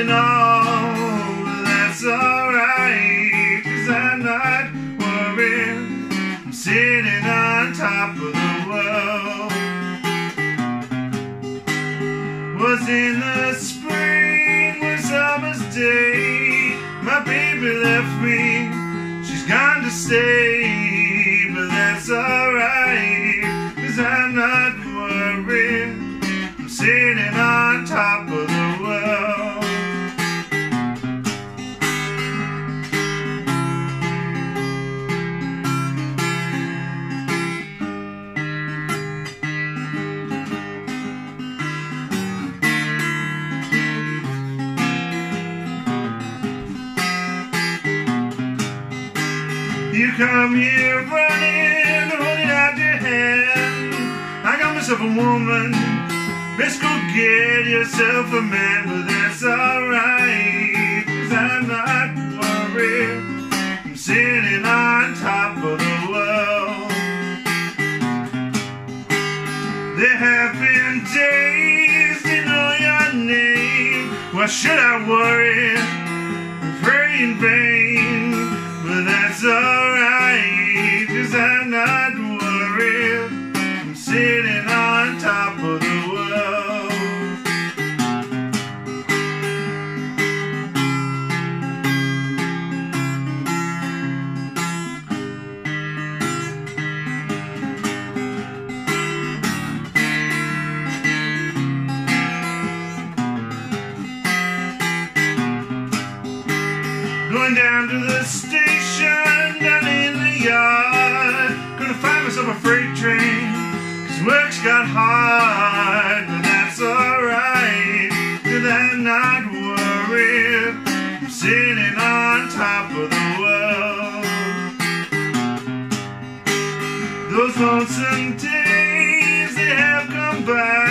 in all. That's alright, cause I'm not worried. I'm sitting on top of the world. Was in the spring, was summer's day. My baby left me, she's gone to stay. But that's alright, cause I'm not worried. I'm sitting on You come here running, holding out your hand. I got myself a woman. Best go get yourself a man, but that's alright. Cause I'm not worried. I'm sitting on top of the world. There have been days to know your name. Why should I worry? Pray in vain, Going down to the station, down in the yard. Gonna find myself a freight train. Cause work's got hard, but that's alright. Cause I'm not worried. I'm sitting on top of the world. Those lonesome days, they have come by.